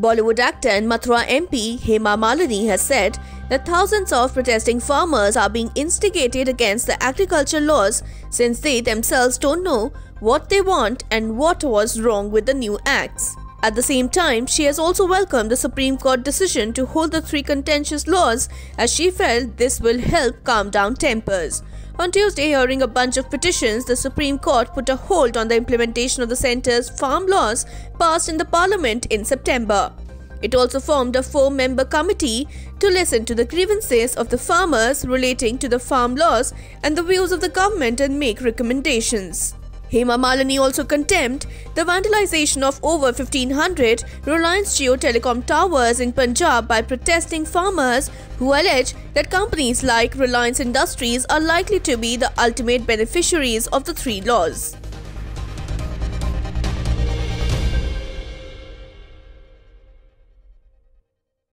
Bollywood actor and Mathura MP Hema Malini has said that thousands of protesting farmers are being instigated against the agriculture laws since they themselves don't know what they want and what was wrong with the new acts. At the same time, she has also welcomed the Supreme Court decision to hold the three contentious laws as she felt this will help calm down tempers. On Tuesday, hearing a bunch of petitions, the Supreme Court put a hold on the implementation of the centre's farm laws passed in the parliament in September. It also formed a four member committee to listen to the grievances of the farmers relating to the farm laws and the views of the government and make recommendations. Hema Malini also condemned the vandalization of over 1500 Reliance Jio Telecom towers in Punjab by protesting farmers who allege that companies like Reliance Industries are likely to be the ultimate beneficiaries of the three laws.